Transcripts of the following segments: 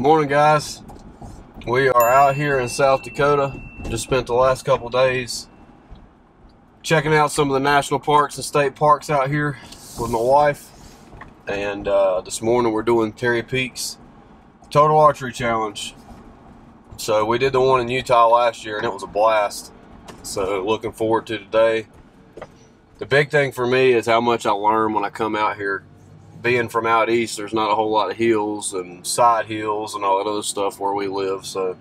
Morning, guys. We are out here in South Dakota. Just spent the last couple days checking out some of the national parks and state parks out here with my wife. And uh, this morning we're doing Terry Peaks Total Archery Challenge. So we did the one in Utah last year and it was a blast. So looking forward to today. The big thing for me is how much I learn when I come out here being from out east, there's not a whole lot of hills and side hills and all that other stuff where we live. So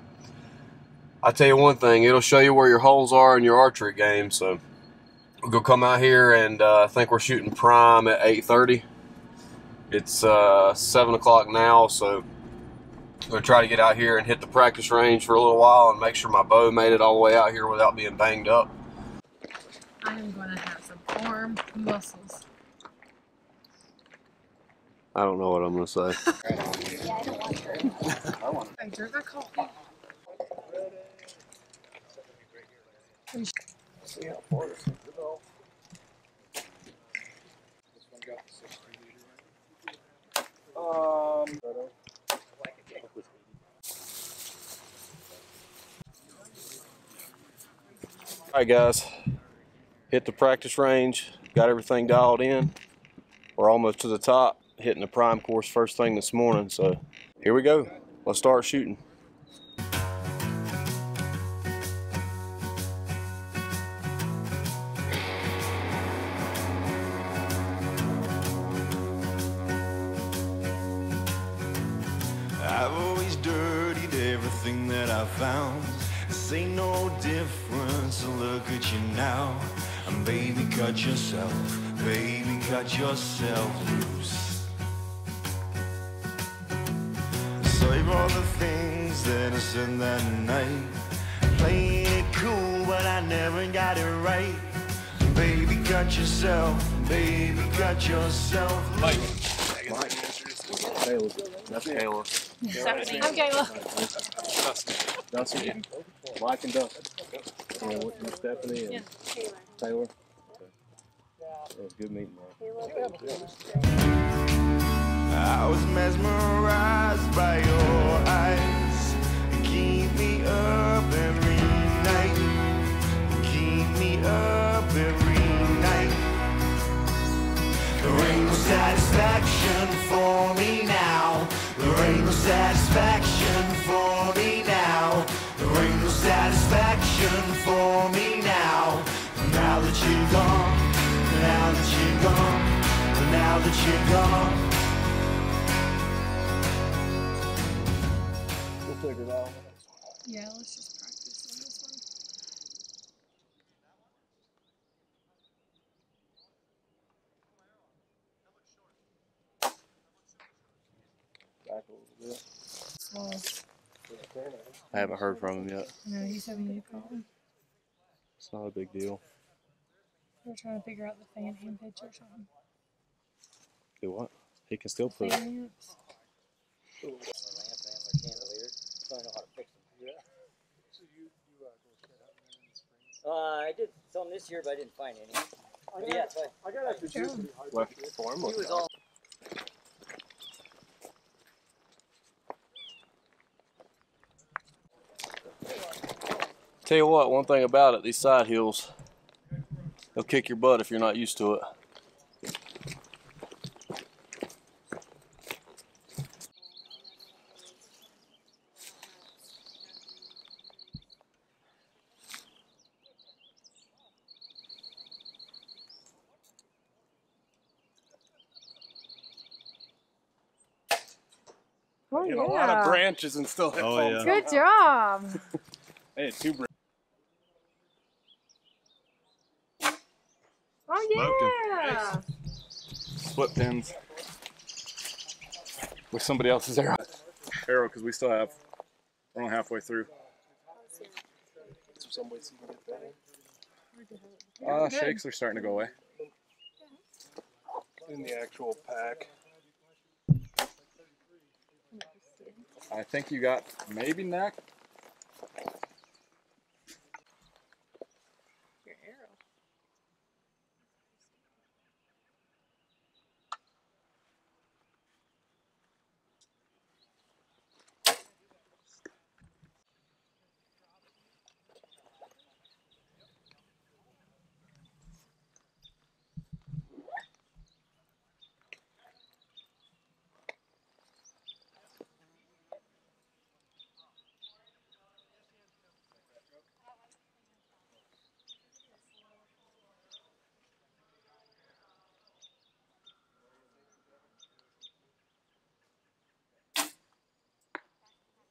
I tell you one thing, it'll show you where your holes are in your archery game. So we're gonna come out here and uh, I think we're shooting prime at 8:30. It's uh, seven o'clock now, so I'm gonna try to get out here and hit the practice range for a little while and make sure my bow made it all the way out here without being banged up. I am going to have some arm muscles. I don't know what I'm gonna say. I drink a coffee. All right, guys, hit the practice range. Got everything dialed in. We're almost to the top, hitting the prime course first thing this morning. So here we go. Let's start shooting. Everything that I found. This ain't no difference. Look at you now. Baby, cut yourself. Baby, cut yourself loose. Things that I said that night. Playing it cool, but I never got it right. Baby, cut yourself. Baby, cut yourself loose. That's Kayla. I'm Kayla. Dustin. Dustin. Mike and Dustin. And Stephanie and Yeah. Taylor. It was good meeting. I was mesmerized by your eyes. Keep me up every night. Keep me up every night. There ain't no satisfaction for me now. There ain't no satisfaction for me now. There ain't no satisfaction for me now. Now that you're gone, now that you're gone, now that you're gone. I haven't heard from him yet. No, he said we need to. It's not a big deal. We're trying to figure out the fan amp pitch or something. Do what? He can still put it. Fan amps. Uh, I did some this year, but I didn't find any. But yeah, so I, I got after Sure. Tuesday. Left for him. he was all. Tell you what, one thing about it, these side hills, they'll kick your butt if you're not used to it. Oh, Hit a lot of branches and still hit Oh, yeah. Good job. I hit two branches. Oh, yeah. split pins with somebody else's arrow. Arrow, because we still have, we're only halfway through. Some ways you can get that Uh, shakes are starting to go away. in the actual pack. I think you got maybe neck.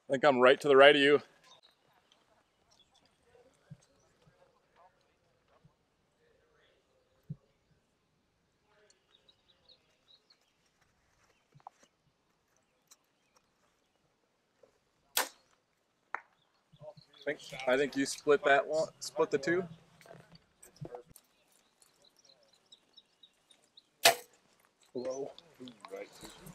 I think I'm right to the right of you. I think, I think you split that one, split the two. Hello.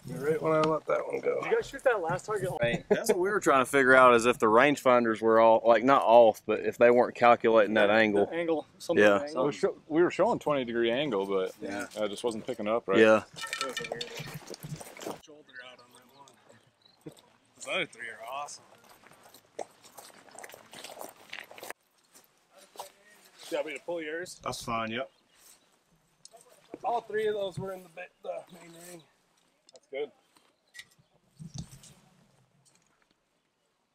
Right when I let that one go. Did you guys shoot that last target? Right. That's what we were trying to figure out is if the rangefinders were all like not off, but if they weren't calculating that angle. Angle. Something Yeah. Angle. We, sho- we were showing 20 degree angle, but Yeah. I just wasn't picking up right. Yeah. Shoulder out on that one. Those other three are awesome. You want me to pull yours? That's fine. Yep. All three of those were in the, the main ring. That's good.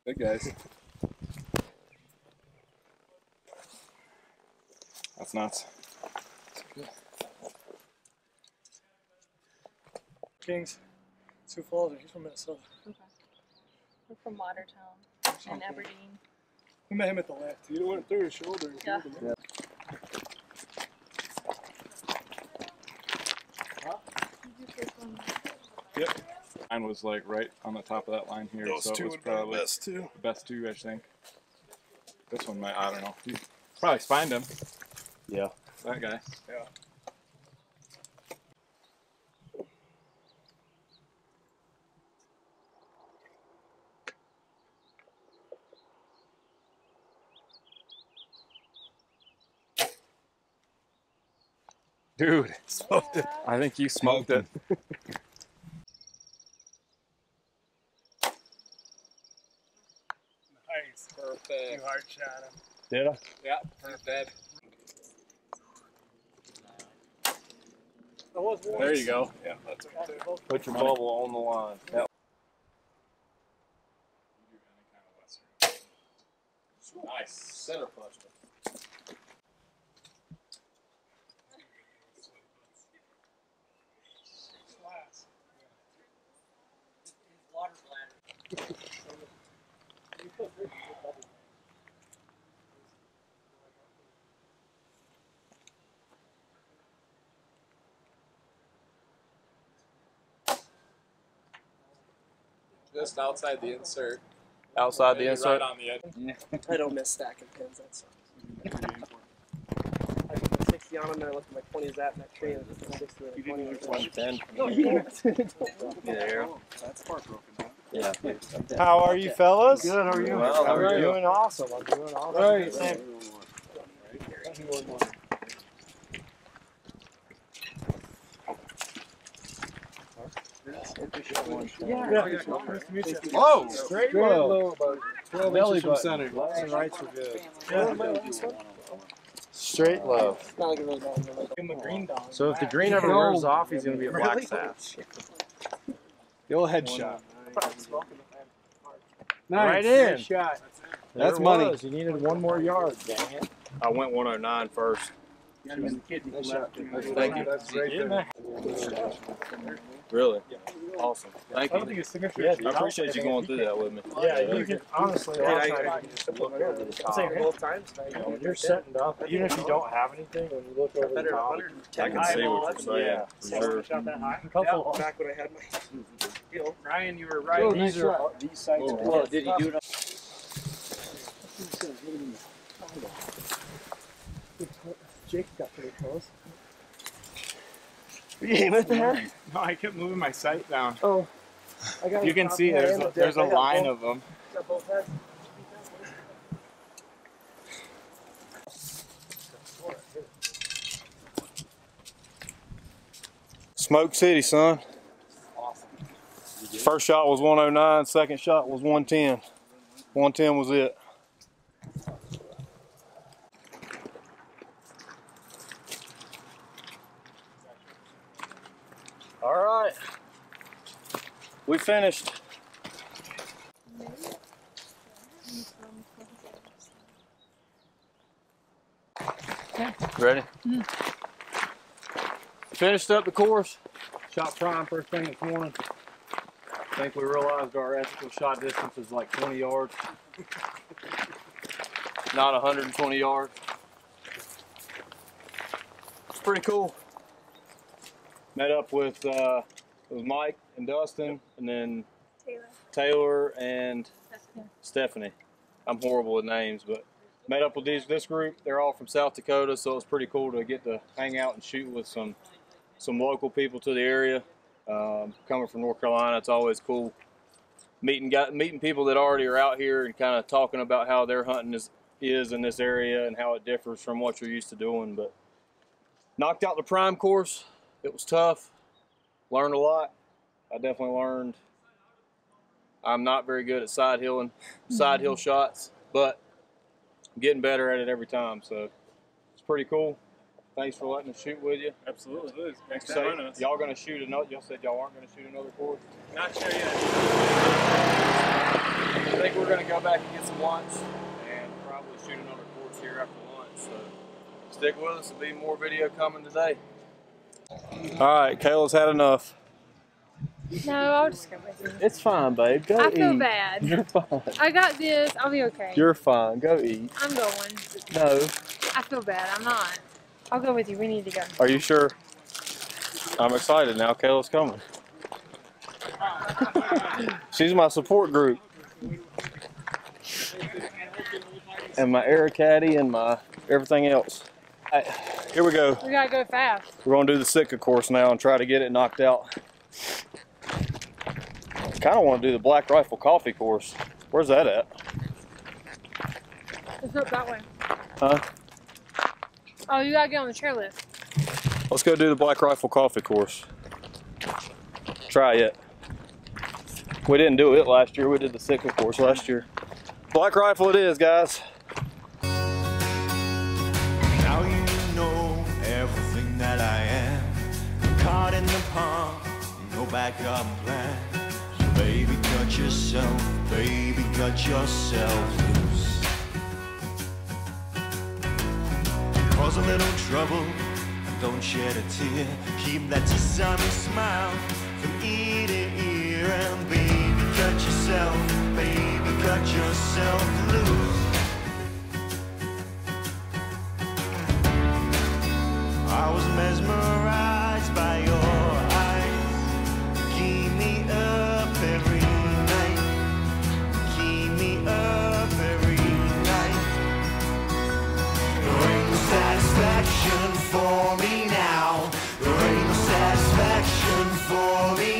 Good guys. That's nuts. Kings. Sioux Falls. He's from Minnesota. Okay. We're from Watertown and Aberdeen. We met him at the left. You went through his shoulder. and Yeah. killed him. Mine was like right on the top of that line here, Those so two it was would be the probably best two. the best two, I think. This one might, I don't know. You probably find him. Yeah. That guy. Yeah. Dude, it smoked it. I think you smoked it. Nice. Perfect. You hard shot him. Did I? Yeah, perfect. I There you go. Yeah, that's right there. Put your bubble on the line. Yep. Nice. Center punch. Just outside the insert. Outside the insert. Right on the edge. I don't miss stacking pins. That's I put my 60 on them and I looked at my 20s at in that tree and it was 60 and a 20. One ten. No, you can't. Yeah. That's part broken now. Yeah. How are you, fellas? Good, how are you? Well, how are I'm you? doing awesome. I'm doing awesome. Right. Yeah. Nice to meet you. Whoa! Straight Straight low. low, about 12 Belly inches from center. Lefts and rights are good. Yeah, my last one. Straight low. Not like it really down, but like- Give him a green dog. So if the green ever No. wears off, he's gonna be a black Really? The old headshot. Right in. Nice shot. There That's money. was. You needed one more yard. Dang it. I went 109 first. Nice shot. Thank you. That's right. Really? Awesome. Thank I don't you. think his signature Yeah, I appreciate you going through that with me. Yeah, you can honestly. a lot of I- times you can just look over the top. Say both times. You know, when you're setting up, even if you don't have anything, when you look over the top, I can see what you're saying. Yeah. For sure. Shot that high. Couple- back when I had my deal. Ryan, you were right. Oh, these are these sites. Oh. Well, did he do it? Jake got pretty close. You aim it there? No, I kept moving my sight down. Oh. I got You can see there's a, there's a deck. I got line both- of them. got both heads. Smoke City, son. First shot was 109, second shot was 110. 110 was it. Finished. Ready? Finished up the course. Shot prime first thing this morning. think we realized our ethical shot distance is like 20 yards. Not 120 yards. It's pretty cool. Met up with uh, it was Mike and Dustin, and then Taylor. Taylor and Stephanie. I'm horrible with names, but met up with these this group. They're all from South Dakota, so it's pretty cool to get to hang out and shoot with some some local people to the area. Um, coming from North Carolina, it's always cool meeting got meeting people that already are out here and kind of talking about how their hunting is is in this area and how it differs from what you're used to doing. But knocked out the prime course. It was tough. Learned a lot. I definitely learned I'm not very good at side hilling, side hill mm-hmm. shots, but I'm getting better at it every time. So it's pretty cool. Thanks for letting us shoot with you. Absolutely. Thanks for So having us. y'all gonna shoot another? Y'all said y'all aren't gonna shoot another course. Not sure yet. I think we're gonna go back and get some lunch and probably shoot another course here after lunch. So stick with us. There'll be more video coming today. All right, Kayla's had enough. No, I'll just go with you. It's fine, babe. Go I feel bad. You're fine. I got this. I'll be okay. You're fine. Go eat. I'm going. No. I feel bad. I'm not. I'll go with you. We need to go. Are you sure? I'm excited now. Kayla's coming. She's my support group. And my air caddy and my everything else. Hey, here we go. We gotta go fast. We're gonna do the Sitka course now and try to get it knocked out. Kind of want to do the Black Rifle Coffee course. Where's that at? Let's go that way. Huh? Oh, you gotta get on the chairlift. Let's go do the Black Rifle Coffee course. Try it. We didn't do it last year. We did the Sitka course last year. Black Rifle it is, guys. In the pond, no backup plan. So baby, cut yourself, baby, cut yourself loose. Cause a little trouble, and don't shed a tear. Keep that sunny smile from ear to ear. And baby, cut yourself, baby, cut yourself loose. I was mesmerized by your for me now. There ain't no satisfaction for me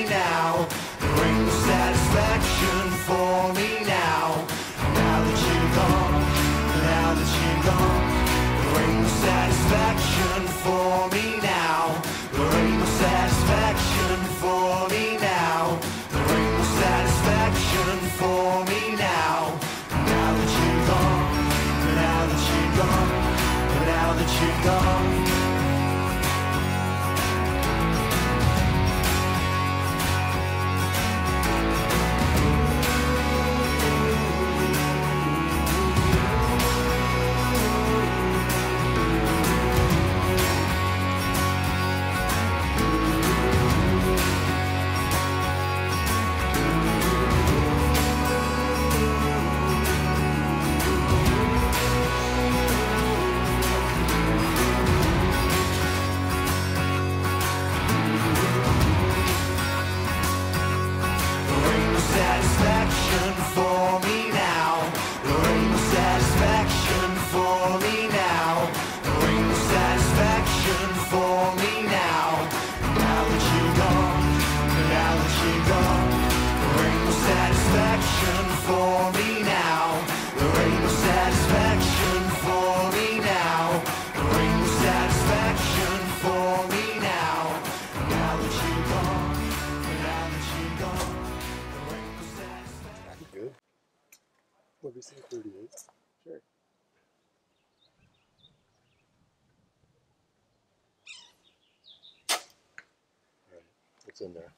what's in there?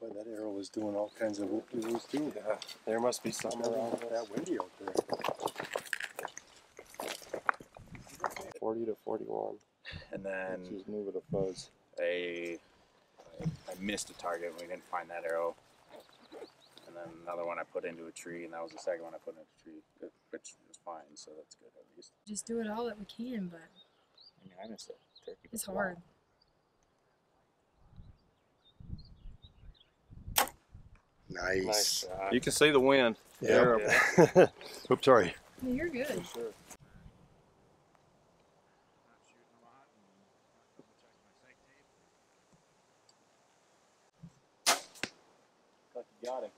Boy, that arrow was doing all kinds of whoop-de-woops too. Yeah, there must be something around That windy out there. 40 to 41. And Let's then just move it a fuzz. a I, I missed a target. and We didn't find that arrow. And then another one I put into a tree, and that was the second one I put into a tree, which was fine. So that's good at least. Just do it all that we can, but I mean, I turkey. it's hard. Nice. You can see the wind. Yeah. Oops, sorry. You're good. Like you got him.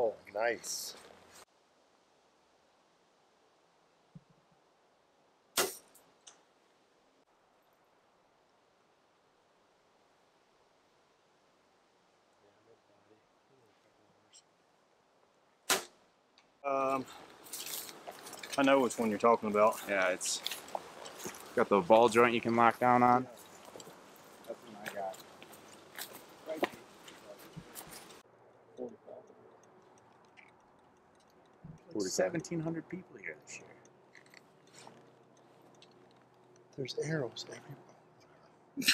Oh, nice. Um, I know which one you're talking about. Yeah, it's got the ball joint you can lock down on. 1,700 people here this year. There's arrows everywhere.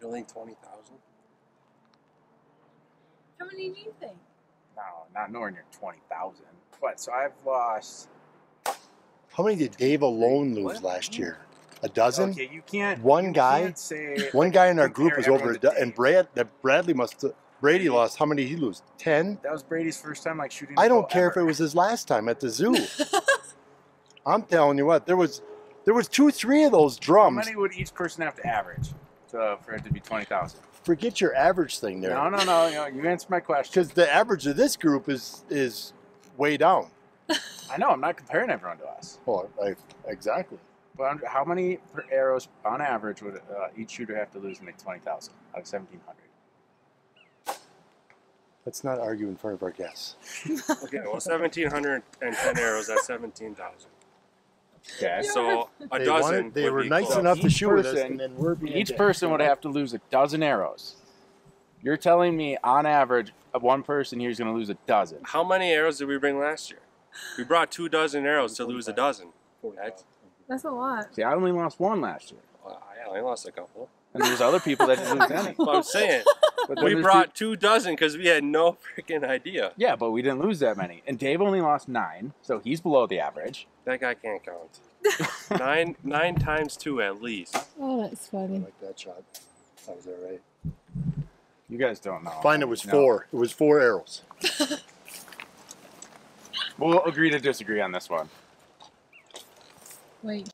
you only 20,000? How many do you think? No, not nowhere near 20,000. But so I've lost. How many did Dave alone lose last year? A dozen. Okay, you can't. One guy. Can't say, one guy in our group was over. A do- and Brad, Bradley must. Brady lost how many did he lose? 10? That was Brady's first time like shooting. I don't bow care if it was his last time at the zoo. I'm telling you what, there was there was two, three of those drums. How many would each person have to average to, for it to be twenty thousand? Forget your average thing there. No, no, no, no. You answered my question. Because the average of this group is is way down. I know I'm not comparing everyone to us. Well, I, exactly. But how many per arrows on average would uh, each shooter have to lose to make twenty thousand out of seventeen hundred? Let's not argue in front of our guests. Okay, well, 1,710 arrows, that's 17,000. Okay. So a They dozen. wanted- they would were be nice close. enough to Each shoot with us, person- and then we're being Each dicks. person would have to lose a dozen arrows. You're telling me on average, one person here is going to lose a dozen. How many arrows did we bring last year? We brought two dozen arrows to lose a dozen. That's, That's a lot. See, I only lost one last year, well, I only lost a couple. And there's other people that didn't lose any. But I'm saying, But then we there's brought two dozen because we had no freaking idea. Yeah, but we didn't lose that many. And Dave only lost nine, so he's below the average. That guy can't count. nine nine times two at least. Oh, that's I funny. like that shot. That was all right. You guys don't know. Fine, it was No. four. It was four arrows. We'll agree to disagree on this one. Wait.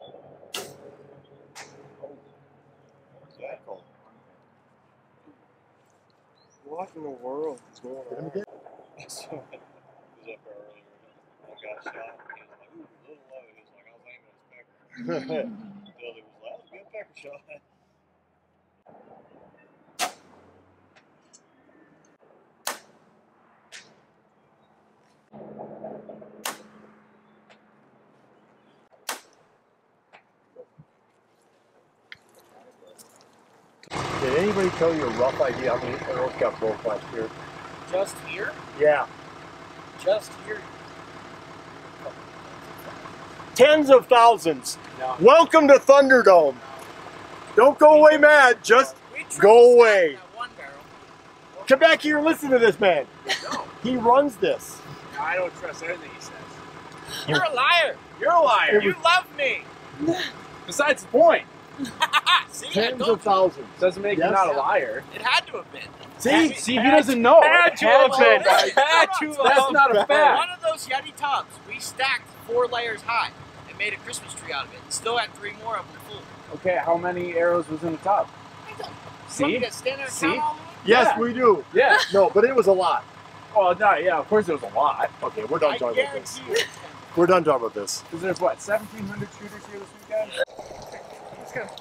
In the world is going on? was up there earlier. I got shot. He was like, ooh, a little low. He was like, I was aiming at his pecker. Billy was like, that was a good pecker shot. Anybody tell you a rough idea how many arrows got broke last year? Just here? Yeah. Just here? Tens of thousands. Welcome to Thunderdome. Don't go away mad. Just go away. Come back here and listen to this man. He runs this. I don't trust anything he says. You're a liar. You're a liar. You love me. Besides the point, See, Tens of thousands. doesn't make Yes. you not a liar. It had to have been. See? See, he doesn't know. Had It to have been. Had Had to That's not a fact. One of those Yeti tubs, we stacked four layers high and made a Christmas tree out of it. Still had three more of them full. Okay, how many arrows was in the tub? I don't. You want See? me to stand there and See? count all of them? Yes, Yeah. we do. Yeah. No, but it was a lot. Well, no, yeah, of course it was a lot. Okay, we're done I talking about this. We're done talking about this. Because there's what, 1,700 shooters here this weekend? Let's go.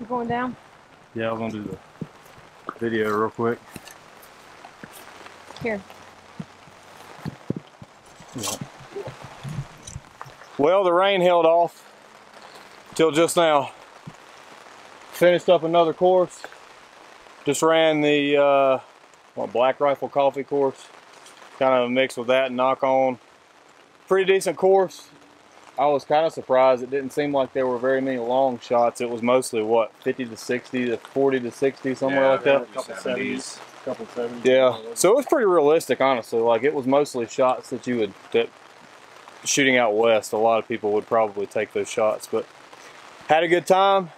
You going down? Yeah, I was gonna do the video real quick. Here. Yeah. Well, the rain held off till just now. Finished up another course. Just ran the uh, what, Black Rifle Coffee course. Kind of a mix with that and Nock On. Pretty decent course. I was kind of surprised. It didn't seem like there were very many long shots. It was mostly what 50 to 60 to 40 to 60 somewhere like that. A couple 70s. couple 70s. Yeah, so it was pretty realistic, honestly. Like it was mostly shots that you would that shooting out west. A lot of people would probably take those shots, but had a good time.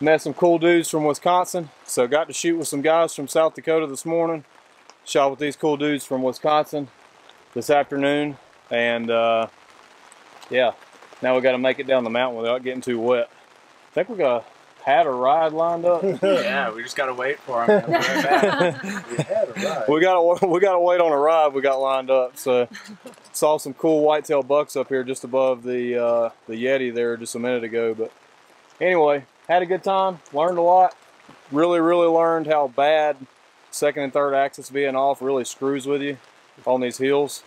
Met some cool dudes from Wisconsin, so got to shoot with some guys from South Dakota this morning. Shot with these cool dudes from Wisconsin this afternoon, and uh, yeah, now we got to make it down the mountain without getting too wet. I think we got a had a ride lined up. yeah, we just gotta wait for him. We had a ride. we gotta we gotta wait on a ride we got lined up. So saw some cool whitetail bucks up here just above the uh, the Yeti there just a minute ago. But anyway, had a good time, learned a lot. Really, really learned how bad second and third axis being off really screws with you on these hills.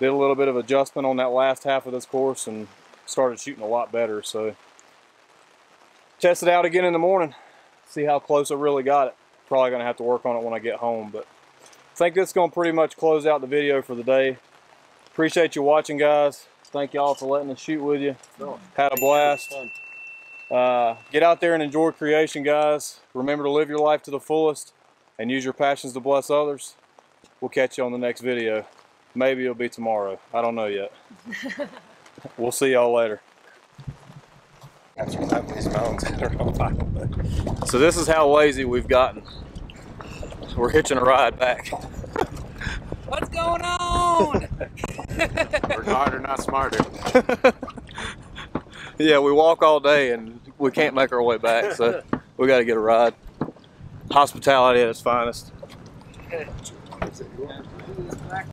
Did a little bit of adjustment on that last half of this course and started shooting a lot better. So test it out again in the morning, see how close I really got it. Probably gonna have to work on it when I get home, but I think this is gonna pretty much close out the video for the day. Appreciate you watching, guys. Thank y'all for letting us shoot with you. Had a blast. Uh, get out there and enjoy creation, guys. Remember to live your life to the fullest and use your passions to bless others. We'll catch you on the next video. Maybe it'll be tomorrow. I don't know yet. we'll see y'all later. That's from these mountains. I don't know why. So this is how lazy we've gotten. We're hitching a ride back. What's going on? We're harder, not smarter. yeah, we walk all day and we can't make our way back, so we got to get a ride. Hospitality at its finest.